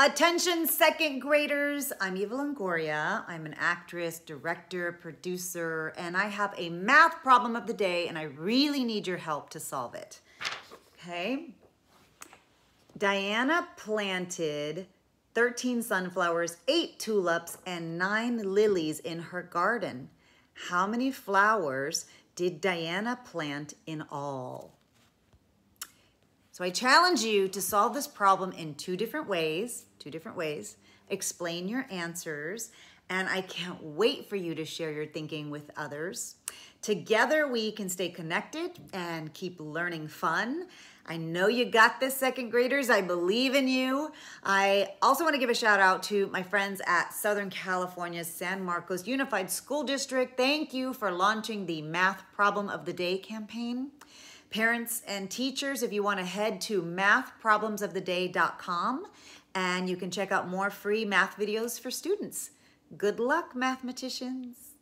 Attention second graders, I'm Eva Longoria. I'm an actress, director, producer, and I have a math problem of the day and I really need your help to solve it. Okay? Diana planted 13 sunflowers, 8 tulips, and 9 lilies in her garden. How many flowers did Diana plant in all? So I challenge you to solve this problem in two different ways, two different ways. Explain your answers, and I can't wait for you to share your thinking with others. Together we can stay connected and keep learning fun. I know you got this, second graders. I believe in you. I also want to give a shout out to my friends at Southern California's San Marcos Unified School District. Thank you for launching the Math Problem of the Day campaign. Parents and teachers, if you want to head to mathproblemsoftheday.com and you can check out more free math videos for students. Good luck, mathematicians.